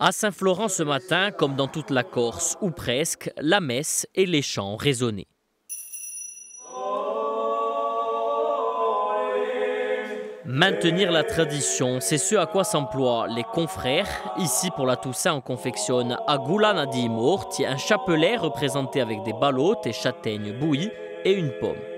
À Saint-Florent ce matin, comme dans toute la Corse, ou presque, la messe et les chants résonnaient. Maintenir la tradition, c'est ce à quoi s'emploient les confrères. Ici, pour la Toussaint, on confectionne à Goulana di Morti un chapelet représenté avec des ballottes et châtaignes bouillies et une pomme.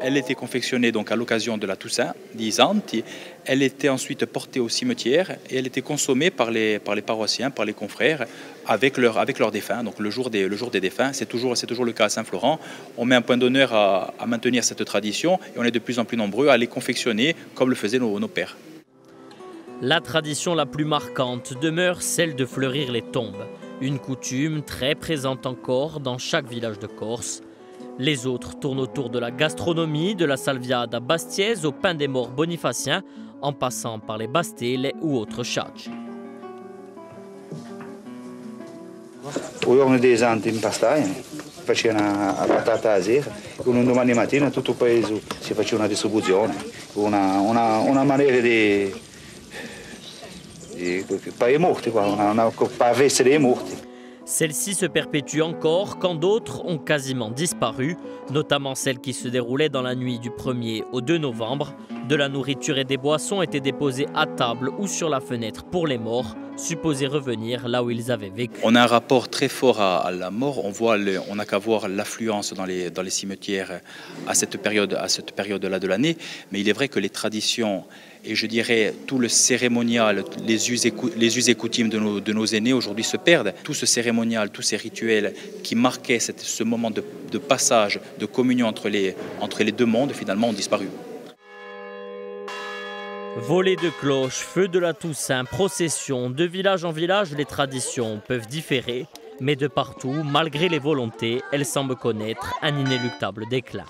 Elle était confectionnée donc à l'occasion de la Toussaint d'Isanti. Elle était ensuite portée au cimetière et elle était consommée par les, par les paroissiens, par les confrères, avec leurs avec leur défunts. Donc le jour des, défunts, c'est toujours, toujours le cas à Saint-Florent. On met un point d'honneur à, maintenir cette tradition et on est de plus en plus nombreux à les confectionner comme le faisaient nos, nos pères. La tradition la plus marquante demeure celle de fleurir les tombes, une coutume très présente encore dans chaque village de Corse. Les autres tournent autour de la gastronomie, de la salviade à Bastiaise au pain des morts bonifacien, en passant par les bastelles ou autres charges. Dei santi in pastaia, facevano la patata a sera, un domani mattina tutto il paese si faceva una distribuzione, una, una, una maniera di, di per i morti, una, una, per dei morti. Celle-ci se perpétue encore quand d'autres ont quasiment disparu, notamment celle qui se déroulait dans la nuit du 1er au 2 novembre. De la nourriture et des boissons étaient déposées à table ou sur la fenêtre pour les morts, supposés revenir là où ils avaient vécu. On a un rapport très fort à, la mort. On voit, on n'a qu'à voir l'affluence dans les, cimetières à cette période, à cette période-là de l'année. Mais il est vrai que les traditions et je dirais tout le cérémonial, les us et, coutumes de nos, aînés aujourd'hui se perdent. Tout ce cérémonial, tous ces rituels qui marquaient ce moment de, de, passage, de communion entre les, entre les deux mondes, finalement ont disparu. Volée de cloches, feu de la Toussaint, procession, de village en village, les traditions peuvent différer, mais de partout, malgré les volontés, elles semblent connaître un inéluctable déclin.